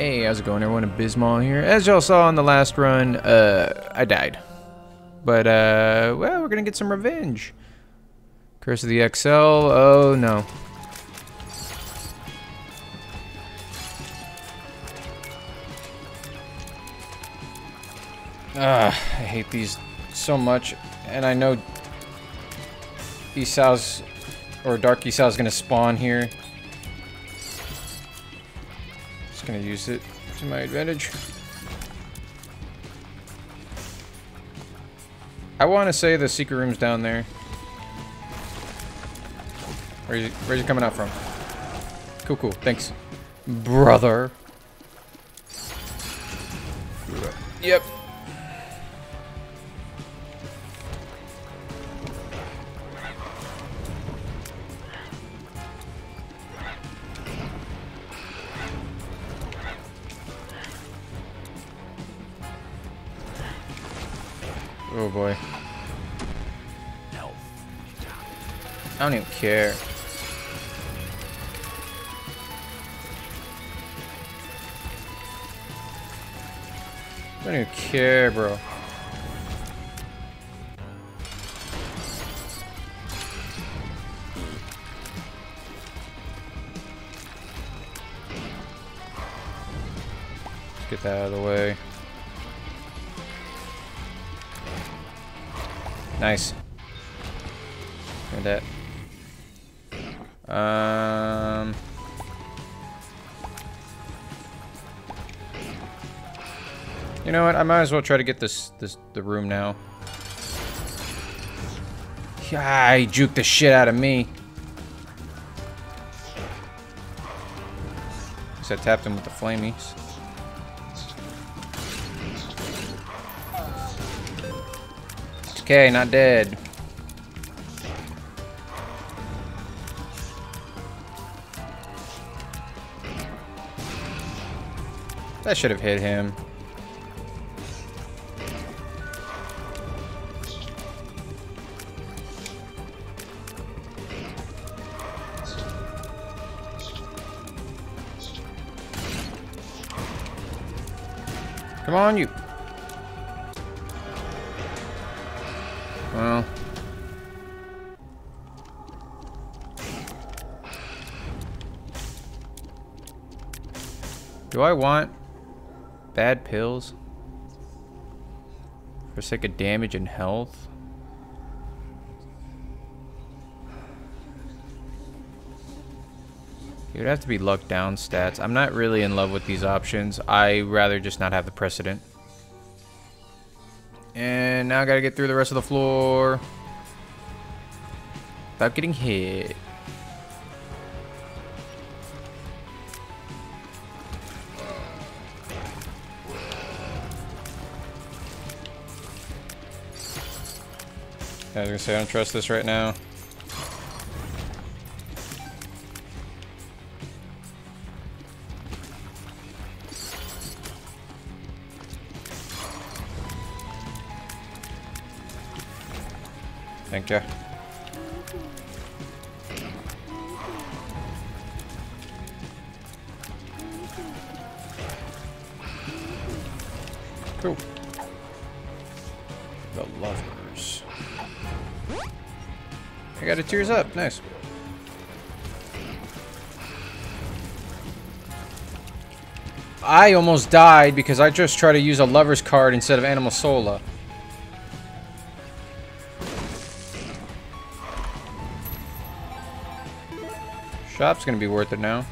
Hey, how's it going everyone? Abyss Maw here. As y'all saw on the last run, uh, I died. But, uh, well, we're gonna get some revenge. Curse of the XL, oh no. Ah, I hate these so much, and I know Esau's, or Dark Esau's gonna spawn here. Gonna use it to my advantage. I want to say the secret room's down there. He, where's he coming out from? Cool, cool. Thanks. Brother. Yep. Boy. I don't even care. I don't even care, bro. Get that out of the way. Nice. At that. Um. You know what? I might as well try to get this this the room now. Yeah, he juked the shit out of me. I tapped him with the flamies. Okay, not dead. That should have hit him. Come on, you. Do I want bad pills? For sake of damage and health? It would have to be luck down stats. I'm not really in love with these options. I rather just not have the precedent. And now I gotta get through the rest of the floor. Without getting hit. I was gonna say I don't trust this right now. Thank you. Tears up. Nice. I almost died because I just tried to use a lover's card instead of Anima Sola. Shop's gonna be worth it now.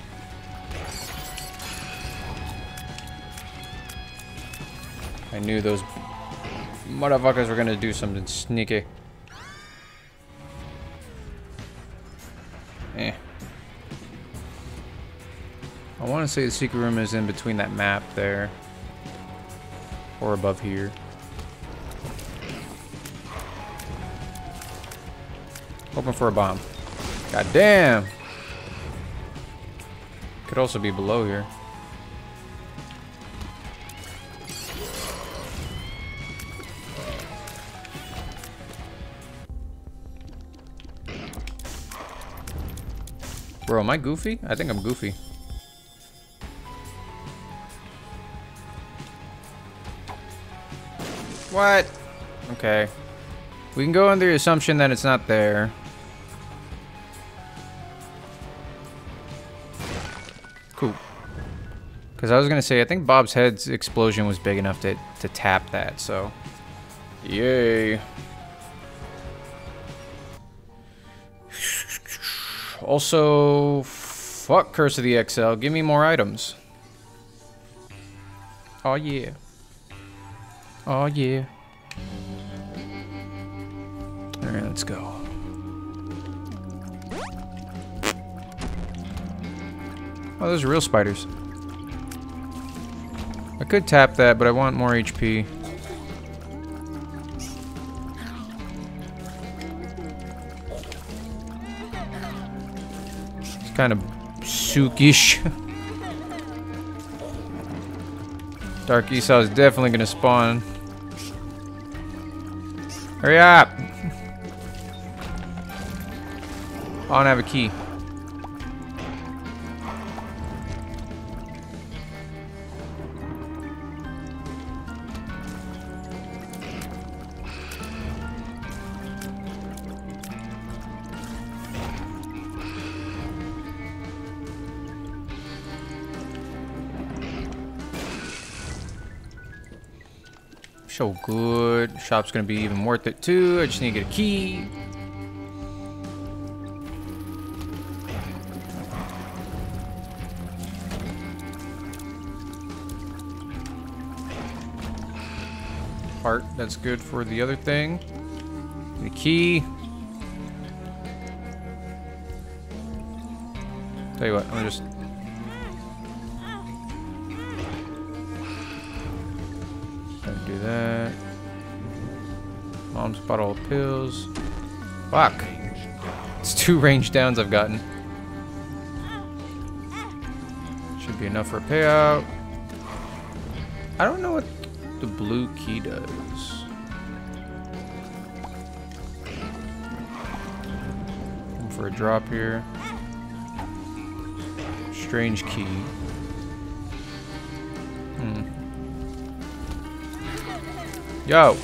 I knew those motherfuckers were gonna do something sneaky. To say the secret room is in between that map there. Or above here. Hoping for a bomb. God damn! Could also be below here. Bro, am I goofy? I think I'm goofy. What? Okay. We can go under the assumption that it's not there. Cool. Because I was going to say, I think Bob's head's explosion was big enough to, to tap that, so... Yay. Also, fuck Curse of the XL. Give me more items. Oh, yeah. Oh, yeah. Alright, let's go. Oh, those are real spiders. I could tap that, but I want more HP. It's kind of Sukish. Dark Esau is definitely going to spawn. Hurry up! I don't have a key. So good. Shop's gonna be even worth it too. I just need to get a key. Part that's good for the other thing. The key. Tell you what, I'm just pills. Fuck. It's two range downs I've gotten. Should be enough for a payout. I don't know what the blue key does. Looking for a drop here. Strange key. Hmm. Yo.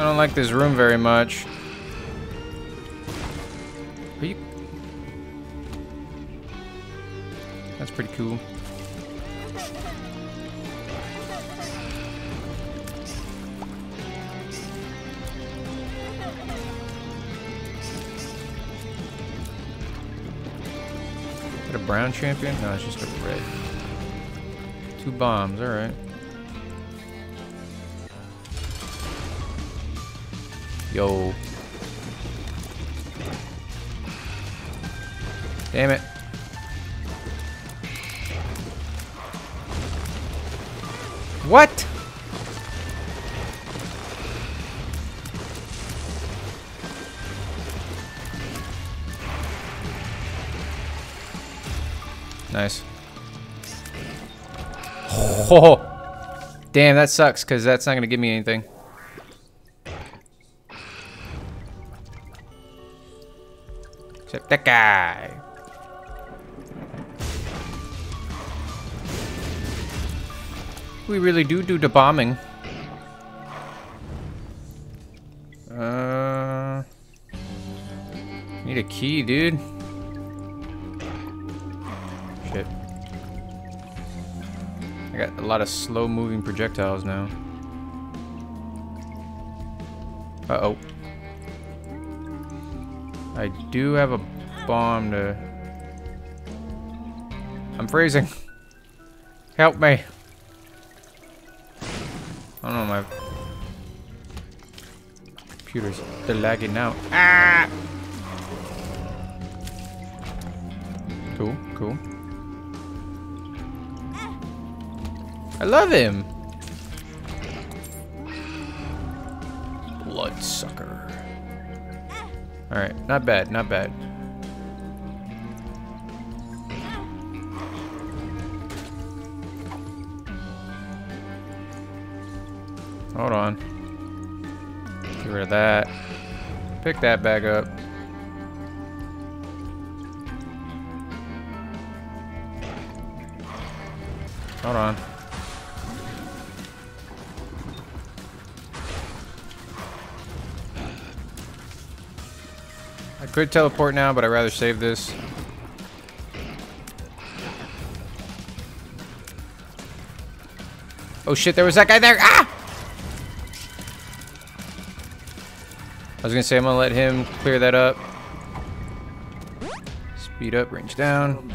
I don't like this room very much. You... That's pretty cool. A brown champion? No, it's just a red. Two bombs, alright. Yo. Damn it. What? Nice. Oh, damn, that sucks because that's not going to give me anything. That guy. We really do do the bombing. Uh, need a key, dude. Shit. I got a lot of slow-moving projectiles now. Uh-oh. I do have a bomb to... I'm freezing. Help me. I don't know, my... Computer's... They're lagging now. Ah! Cool, cool. I love him! Bloodsucker. Alright, not bad, not bad. Hold on. Get rid of that. Pick that bag up. Hold on. I could teleport now, but I'd rather save this. Oh shit, there was that guy there! Ah! I was gonna say I'm gonna let him clear that up. Speed up, range down.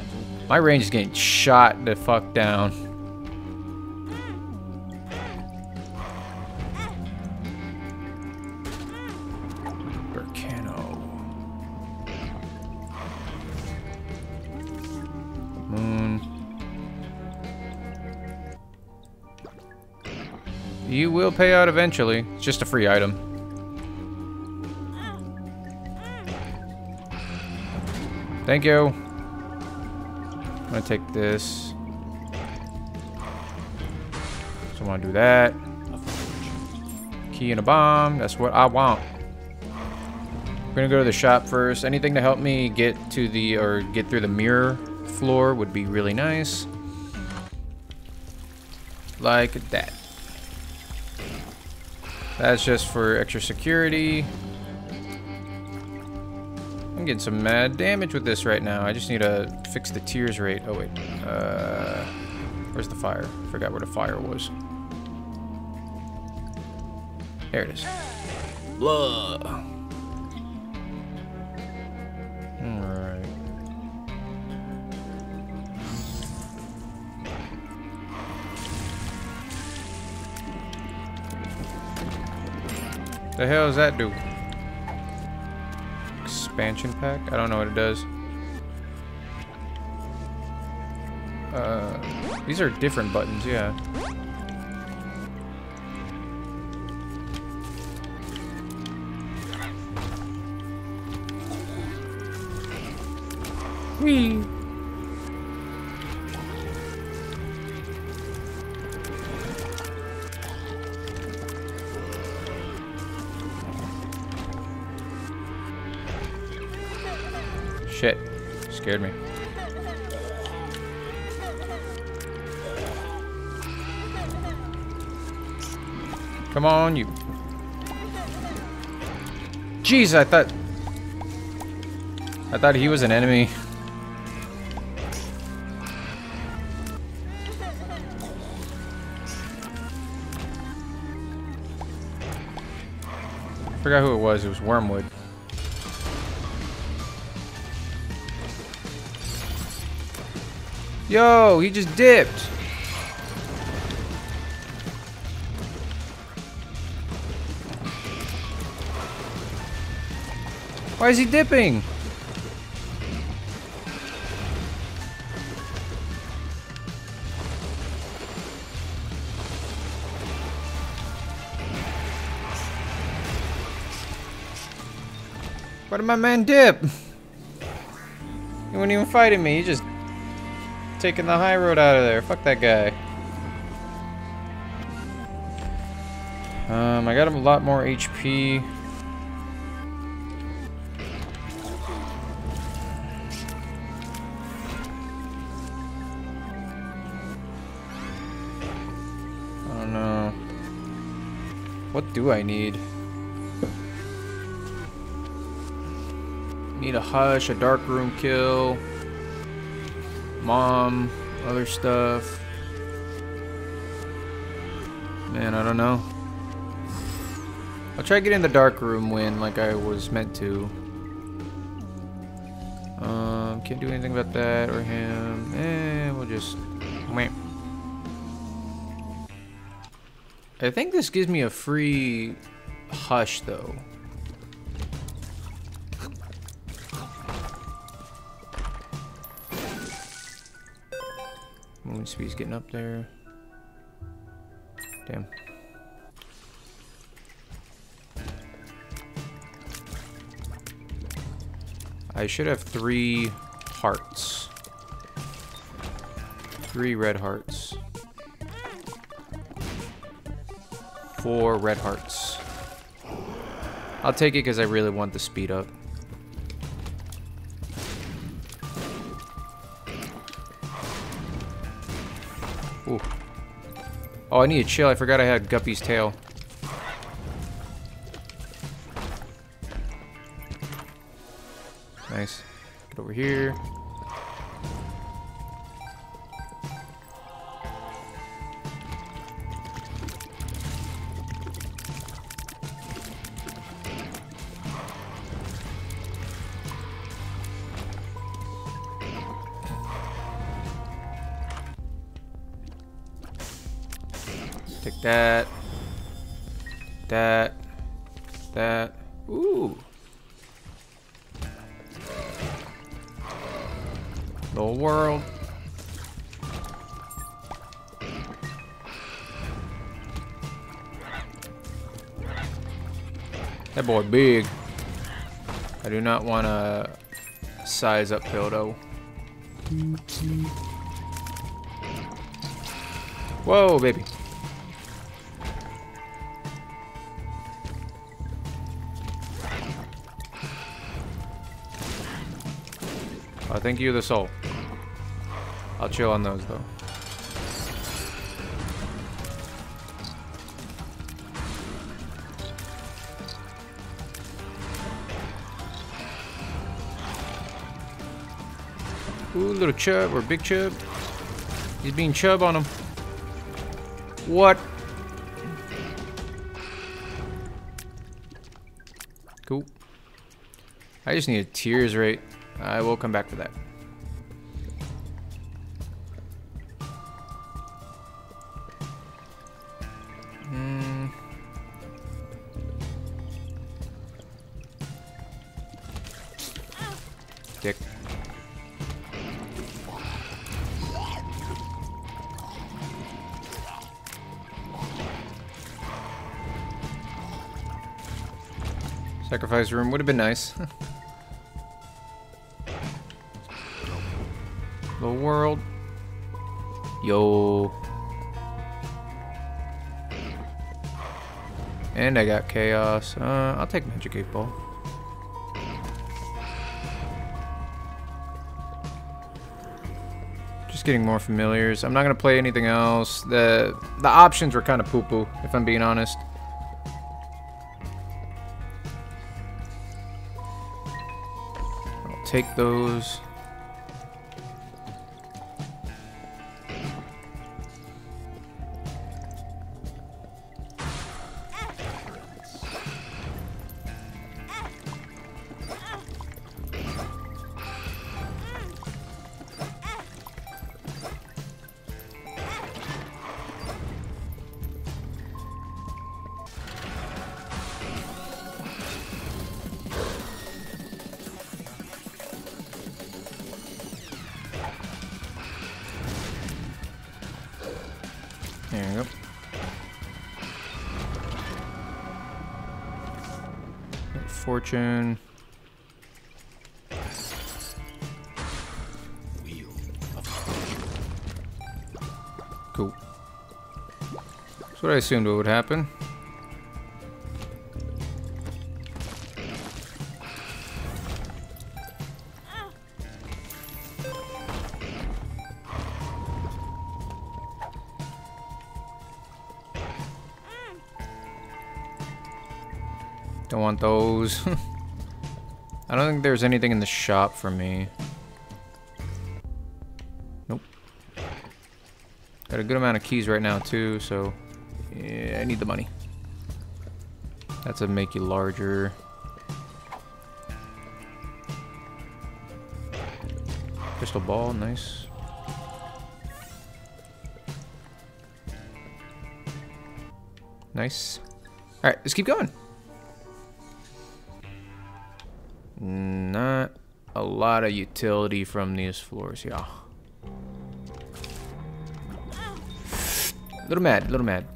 My range is getting shot the fuck down. Volcano. Moon. You will pay out eventually. It's just a free item. Thank you. I'm gonna take this. So I want to do that. Key and a bomb. That's what I want. We're gonna go to the shop first. Anything to help me get to the or get through the mirror floor would be really nice. Like that. That's just for extra security. I'm getting some mad damage with this right now. I just need to fix the tears rate. Oh, wait. Uh, where's the fire? Forgot where the fire was. There it is. Blah. Alright. The hell does that do? Expansion pack? I don't know what it does. Uh, these are different buttons, yeah. Whee! Come on, you. Jeez, I thought... I thought he was an enemy. I Forgot who it was. It was Wormwood. Yo, he just dipped. Why is he dipping? Why did my man dip? He wasn't even fighting me, he just taking the high road out of there. Fuck that guy. Um, I got him a lot more HP. Do I need? Need a hush, a dark room kill mom, other stuff. Man, I don't know. I'll try getting the dark room win like I was meant to. Um, can't do anything about that or him. Eh, we'll just... I think this gives me a free hush, though. Movement speed's getting up there. Damn. I should have three hearts. Three red hearts. Four red hearts. I'll take it because I really want the speed up. Ooh. Oh, I need to chill. I forgot I had Guppy's tail. Nice. Get over here. That. That. That. Ooh. The world. That boy big. I do not want to size up though. Whoa, baby. Thank you, the soul. I'll chill on those, though. Ooh, little chub or big chub. He's being chub on him. What? Cool. I just need a tears rate. I will come back for that. Hmm. Dick. Sacrifice room would have been nice. the world. Yo. And I got chaos. Uh, I'll take magic eight ball. Just getting more familiars. I'm not gonna play anything else. The the options were kind of poo poo, if I'm being honest. I'll take those. Fortune. Cool. That's what I assumed would happen. I don't think there's anything in the shop for me. Nope. Got a good amount of keys right now too, so yeah, I need the money. That's a make you larger. Crystal ball, nice. Nice. Alright, let's keep going. Lot of utility from these floors, yeah. Little mad, little mad.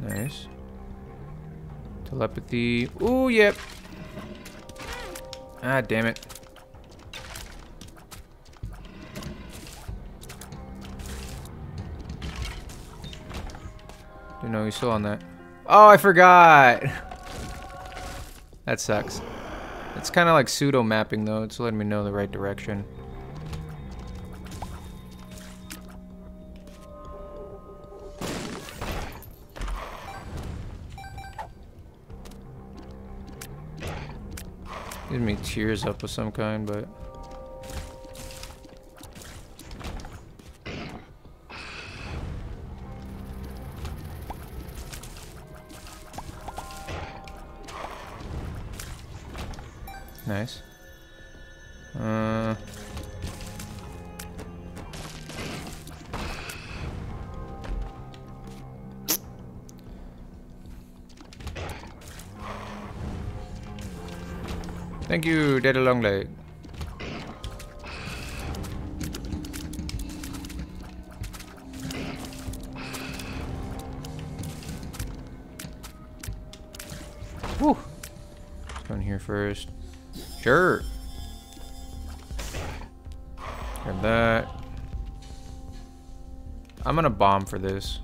Nice. Telepathy. Ooh, yep. Ah, damn it. Didn't know he's still on that. Oh, I forgot! that sucks. It's kind of like pseudo mapping though. It's letting me know the right direction. Gives me tears up of some kind, but... Thank you, Daddy Longleg. Whew. Let's go in here first. Sure. Grab that. I'm gonna bomb for this.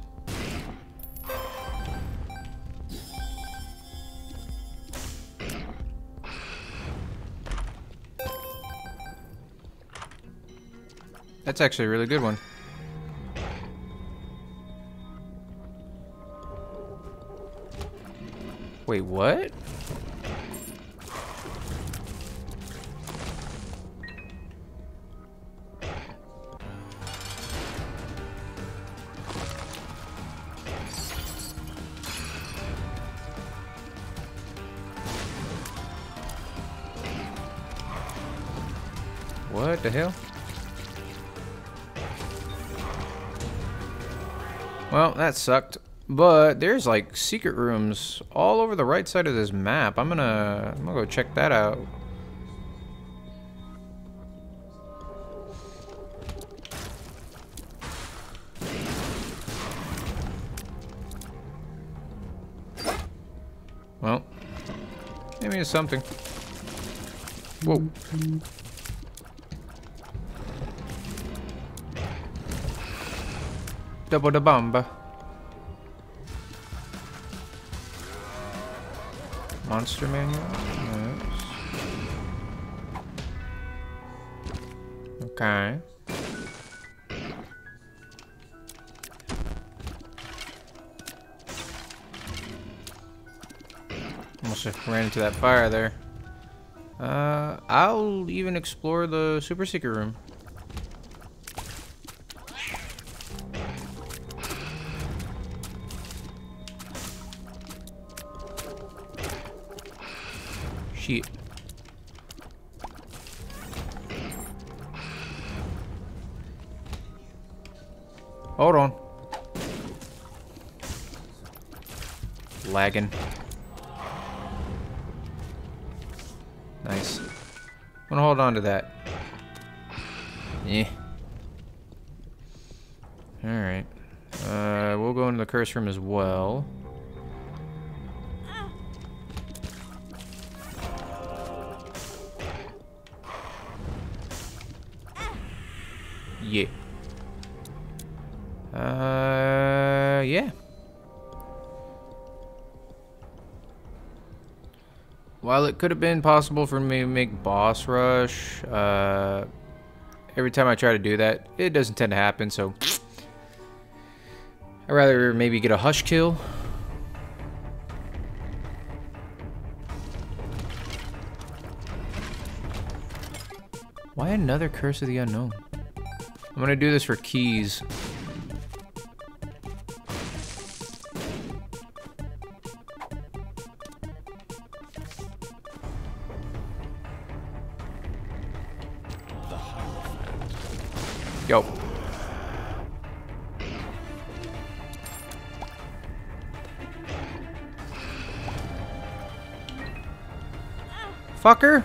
That's actually a really good one. Wait, what? What the hell? Well, that sucked. But there's like secret rooms all over the right side of this map. I'm gonna I'm gonna go check that out. Well, maybe it's something. Whoa. Double the bomb. Monster manual. Yes. Okay. Almost ran into that fire there. Uh, I'll even explore the super secret room. Shit. Hold on. Lagging. Nice. I'm gonna hold on to that. Yeah. Alright. Uh, we'll go into the curse room as well. Yeah. Uh, yeah. While it could have been possible for me to make boss rush, uh, every time I try to do that, it doesn't tend to happen, so... I'd rather maybe get a hush kill. Why another Curse of the Unknown? I'm gonna do this for keys. Yo. Fucker.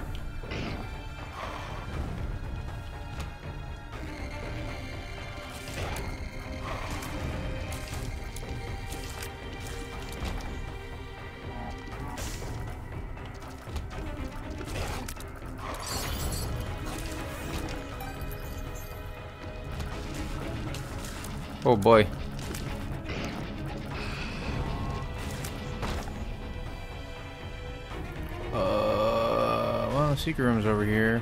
boy. Uh, well, the secret room's over here.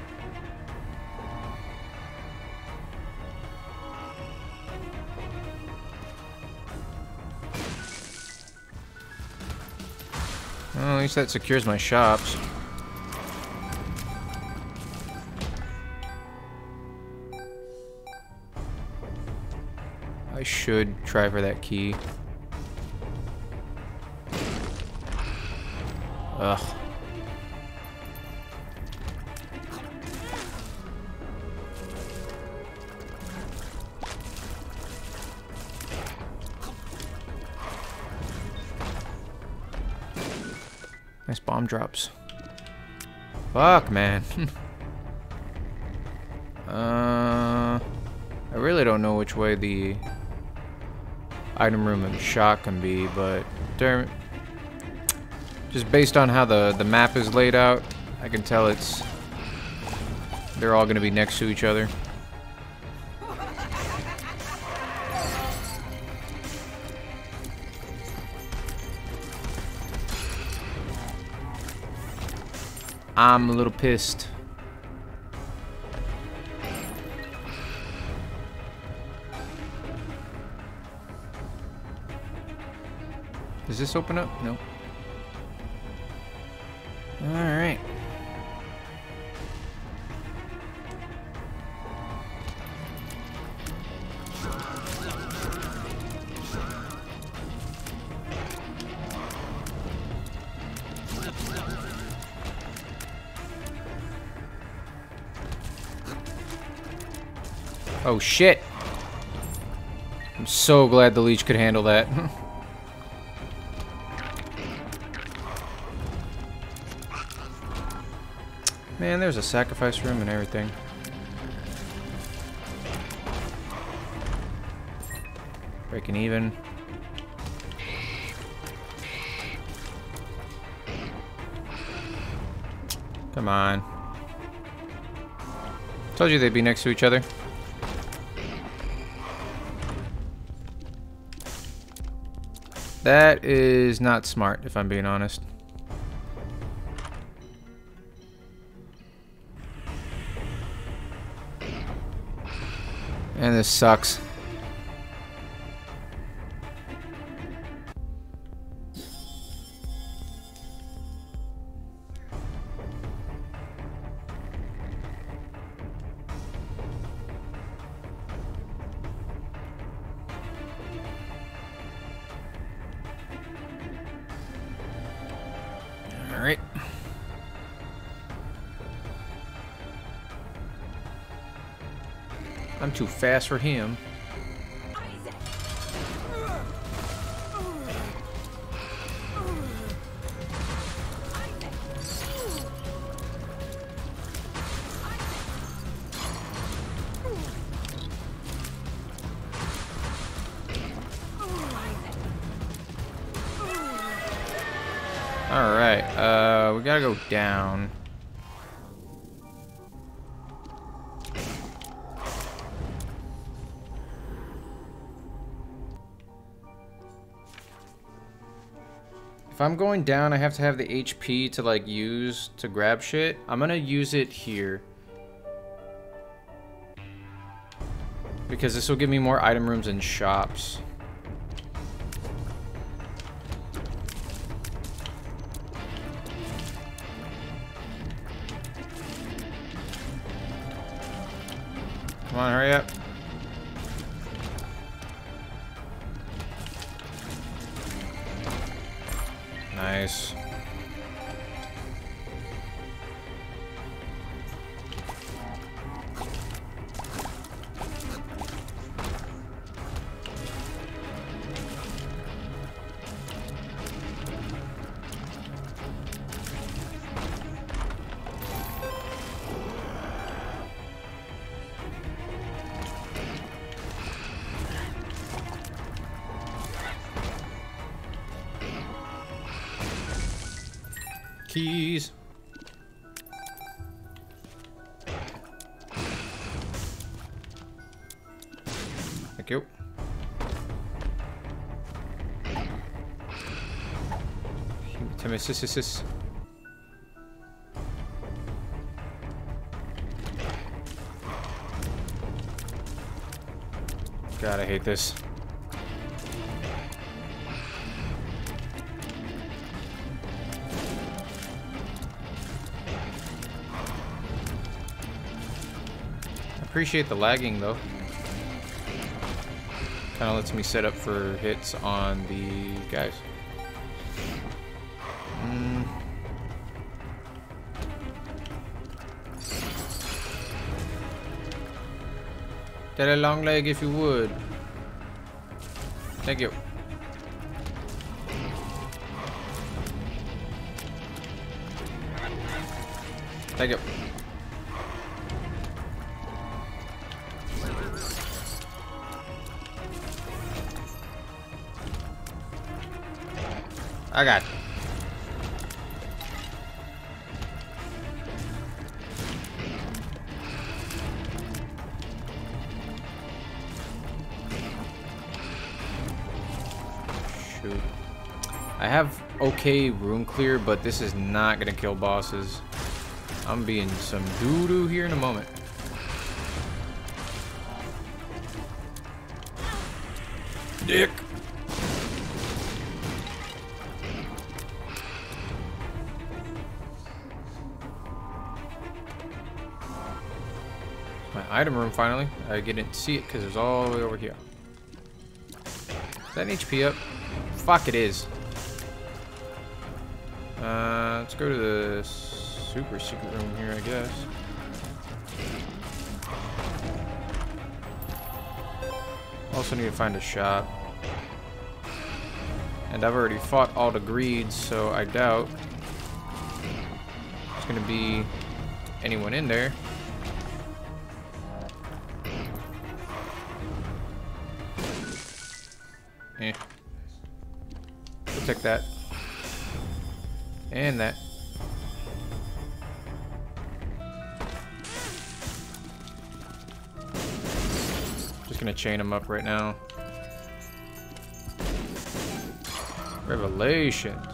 Well, at least that secures my shops. Should try for that key. Ugh. Nice bomb drops. Fuck, man. uh, I really don't know which way the item room and shot can be, but just based on how the the map is laid out, I can tell it's they're all going to be next to each other. I'm a little pissed. This open up? No. Alright. Oh shit! I'm so glad the leech could handle that. there's a sacrifice room and everything. Breaking even. Come on. Told you they'd be next to each other. That is not smart, if I'm being honest. And this sucks. Too fast for him. If I'm going down, I have to have the HP to, like, use to grab shit. I'm gonna use it here. Because this will give me more item rooms and shops. Come on, hurry up. Nice. yes, yes, yes. God, I hate this. Appreciate the lagging, though. Kind of lets me set up for hits on the guys. Mm. Get a long leg if you would. Thank you. Thank you. I got. Shoot. Okay room clear, but this is not gonna kill bosses. I'm being some doo-doo here in a moment. Dick. My item room finally. I didn't see it because it was all the way over here. Is that an HP up? Fuck it is. Uh, let's go to the super secret room here, I guess. Also need to find a shop. And I've already fought all the greeds, so I doubt there's gonna be anyone in there. Eh. We'll that. And that. Just gonna chain them up right now. Revelations.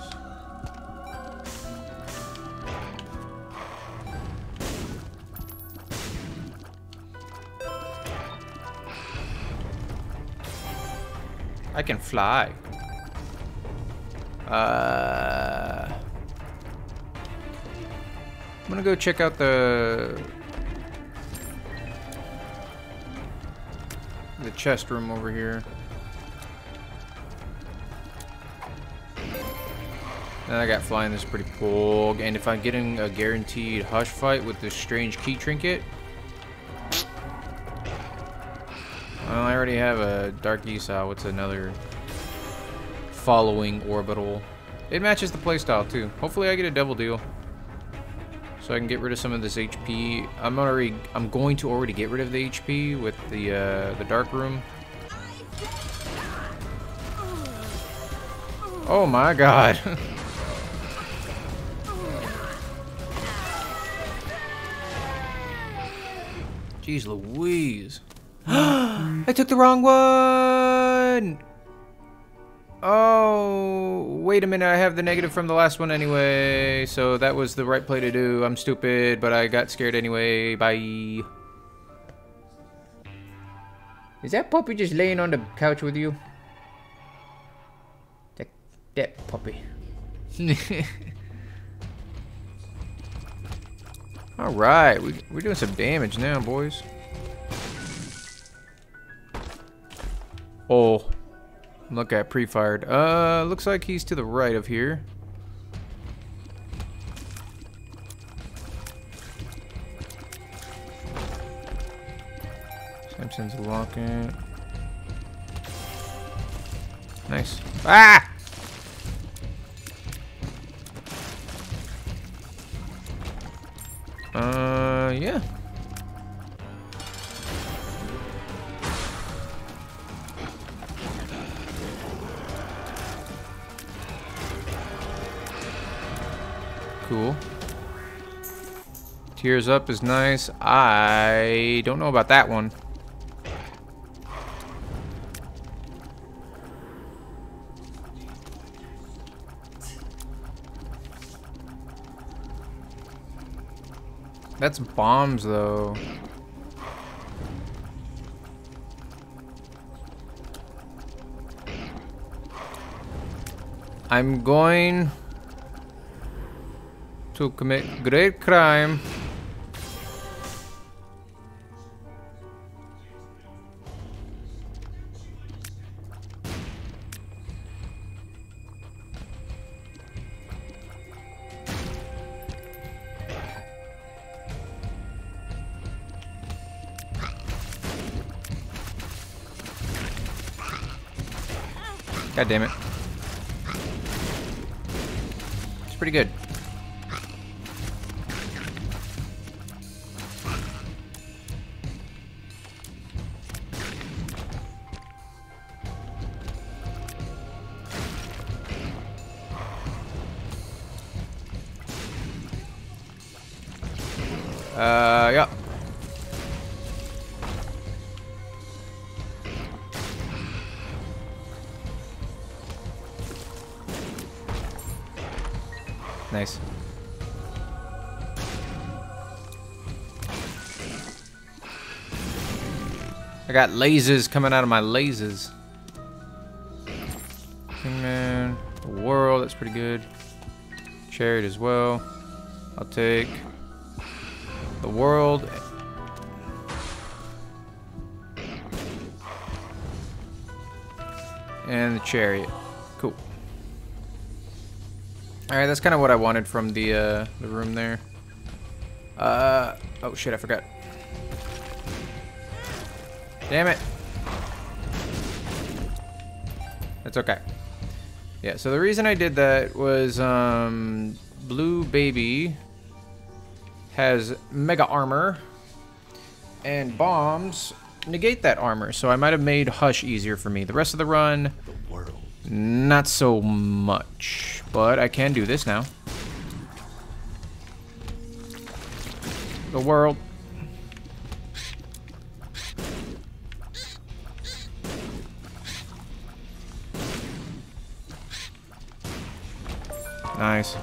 I can fly. Uh, I'm gonna go check out the the chest room over here. And I got flying this pretty cool. And if I'm getting a guaranteed hush fight with this strange key trinket, well, I already have a Dark Esau. What's another following orbital? It matches the playstyle too. Hopefully I get a double deal. So I can get rid of some of this HP. I'm already I'm going to already get rid of the HP with the uh, the dark room. Oh my god. Jeez Louise. I took the wrong one! Oh, wait a minute. I have the negative from the last one anyway. So that was the right play to do. I'm stupid, but I got scared anyway. Bye. Is that puppy just laying on the couch with you? That, that puppy. Alright, we, we're doing some damage now, boys. Oh. Look at pre-fired. Uh, looks like he's to the right of here. Simpson's locking. Nice. Ah! Uh, yeah. cool. Tears Up is nice. I don't know about that one. That's bombs, though. I'm going to commit great crime. God damn it. It's pretty good. Got lasers coming out of my lasers. Man, the world, that's pretty good. Chariot as well. I'll take the world. And the chariot. Cool. Alright, that's kind of what I wanted from the, uh, the room there. Uh, oh shit, I forgot. Damn it. That's okay. Yeah, so the reason I did that was, um, Blue Baby has mega armor, and bombs negate that armor. So I might have made Hush easier for me. The rest of the run, not so much. But I can do this now. The world. Nice.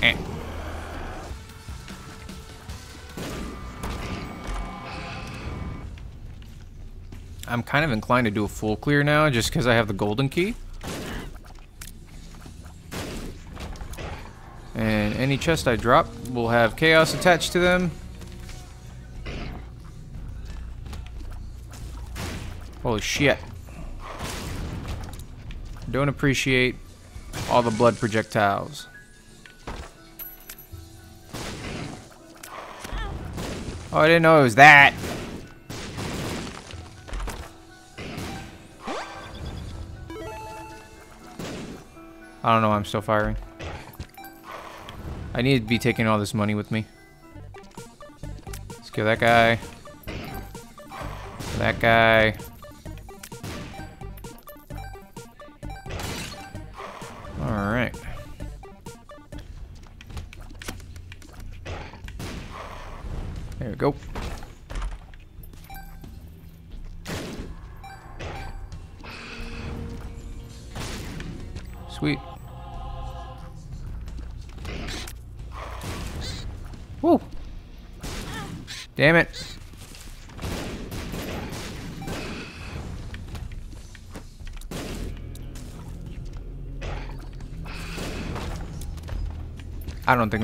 Eh. I'm kind of inclined to do a full clear now just because I have the golden key. And any chest I drop will have chaos attached to them. Holy shit. Don't appreciate all the blood projectiles. Oh, I didn't know it was that. I don't know I'm still firing. I need to be taking all this money with me. Let's kill that guy. That guy.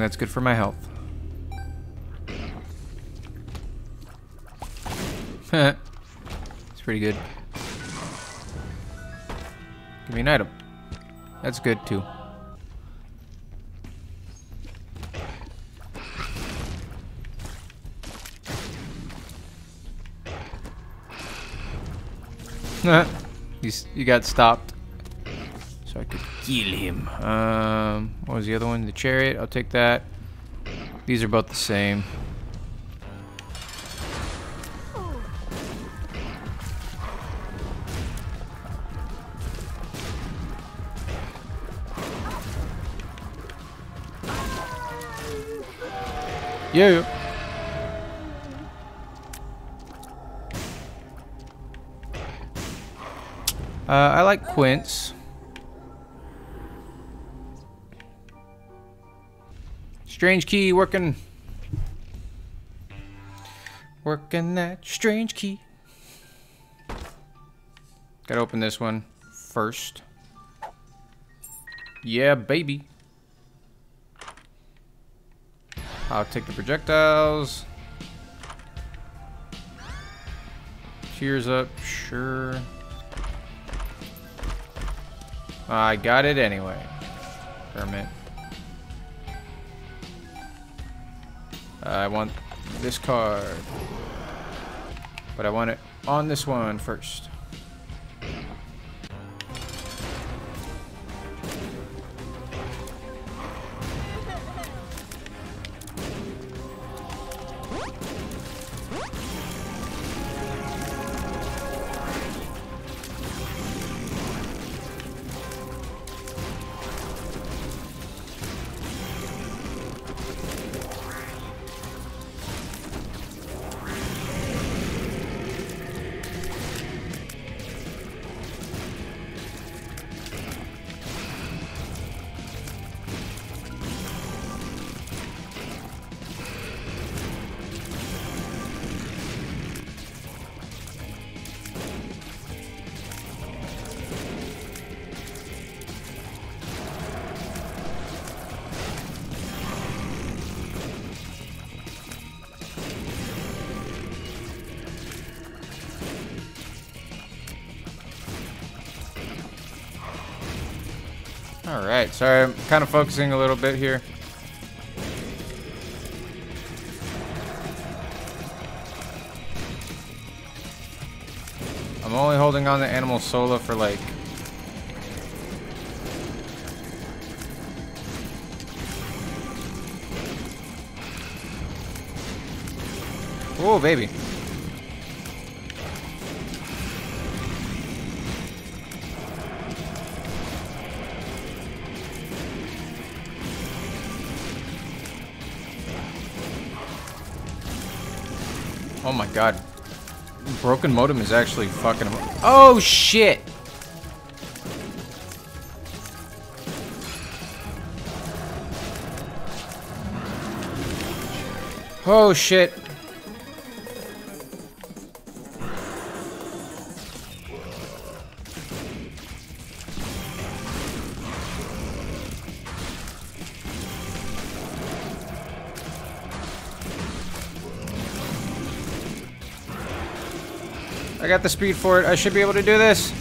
That's good for my health. it's pretty good. Give me an item. That's good too. you, you got stopped. Kill him. Um, what was the other one? The chariot. I'll take that. These are both the same. Yeah. Uh, I like quints. Strange key working. Working that strange key. Gotta open this one first. Yeah, baby. I'll take the projectiles. Cheers up, sure. I got it anyway. Permit. I want this card. But I want it on this one first. Alright, sorry, I'm kind of focusing a little bit here. I'm only holding on to Anima Sola for like... Oh, baby. Broken modem is actually fucking... Oh shit! Oh shit. Got the speed for it. I should be able to do this.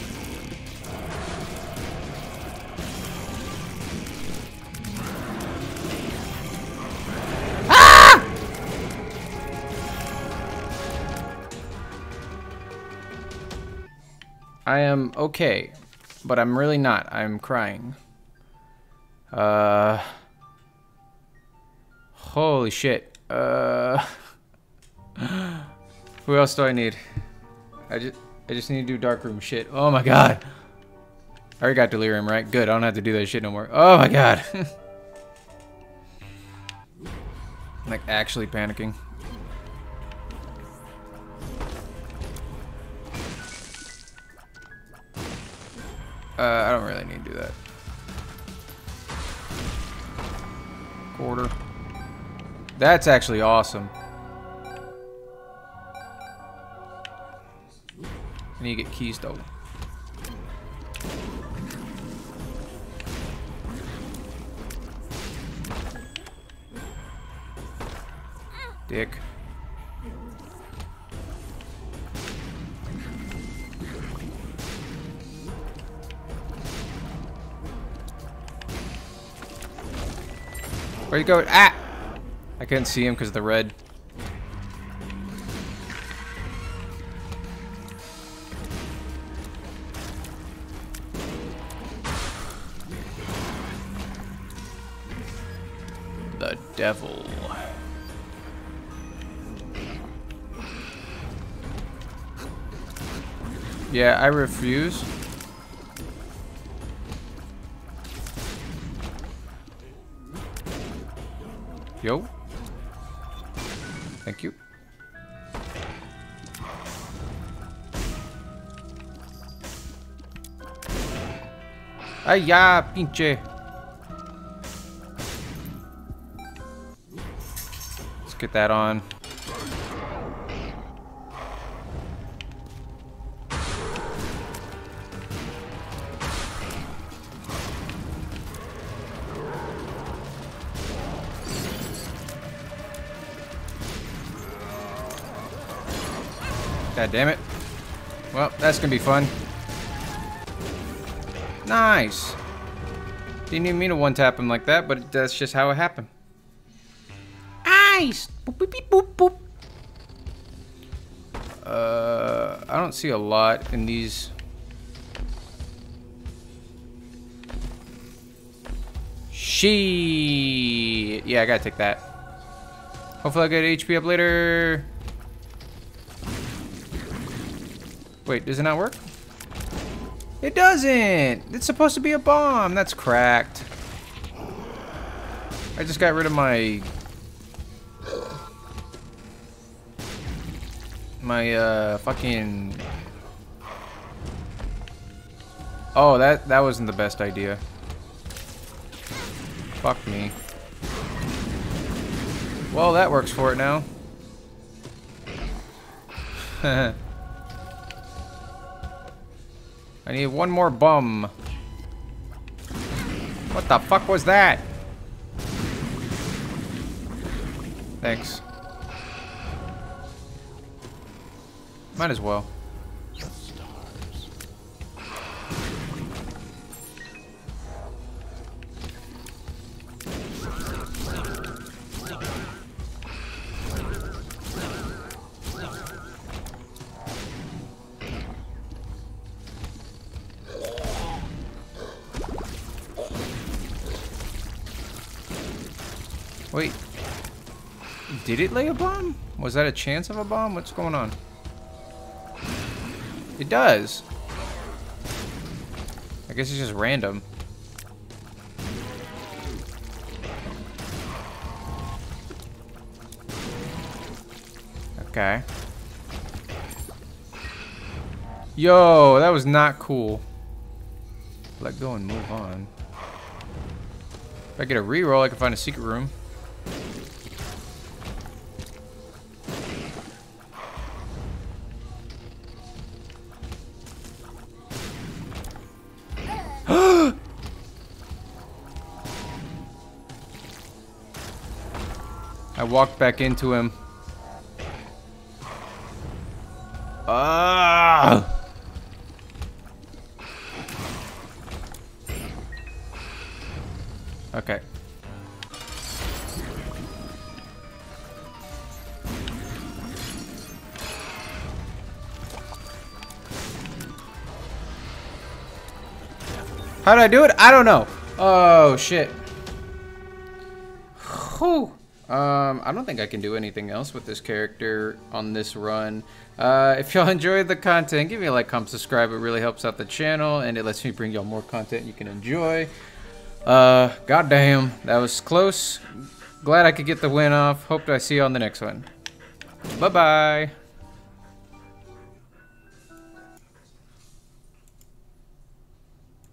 Ah! I am okay, but I'm really not. I'm crying. Uh... Holy shit. Uh... Who else do I need? I just I just need to do darkroom shit. Oh my god. I already got delirium, right? Good, I don't have to do that shit no more. Oh my god. like actually panicking. Uh, I don't really need to do that. Quarter. That's actually awesome. Need to get keys though. Dick. Where you go? Ah! I couldn't see him because of the red. Yeah, I refuse. Yo. Thank you. Ay, ya, pinche. Let's get that on. God damn it. Well, that's gonna be fun. Nice. Didn't even mean to one-tap him like that, but that's just how it happened. Ice! Boop, boop, boop, boop. Uh, I don't see a lot in these. She. Yeah, I gotta take that. Hopefully I get HP up later. Wait, does it not work? It doesn't! It's supposed to be a bomb. That's cracked. I just got rid of my... My, uh, fucking... Oh, that, that wasn't the best idea. Fuck me. Well, that works for it now. I need one more bum. What the fuck was that? Thanks. Might as well. Did it lay a bomb? Was that a chance of a bomb? What's going on? It does. I guess it's just random. Okay. Yo, that was not cool. Let go and move on. If I get a reroll, I can find a secret room. Walked back into him. Ah! Okay. How did I do it? I don't know. Oh, shit. Um, I don't think I can do anything else with this character on this run. Uh, if y'all enjoyed the content, give me a like, comment, subscribe. It really helps out the channel, and it lets me bring y'all more content you can enjoy. Uh, goddamn, that was close. Glad I could get the win off. Hope I see you on the next one. Bye-bye.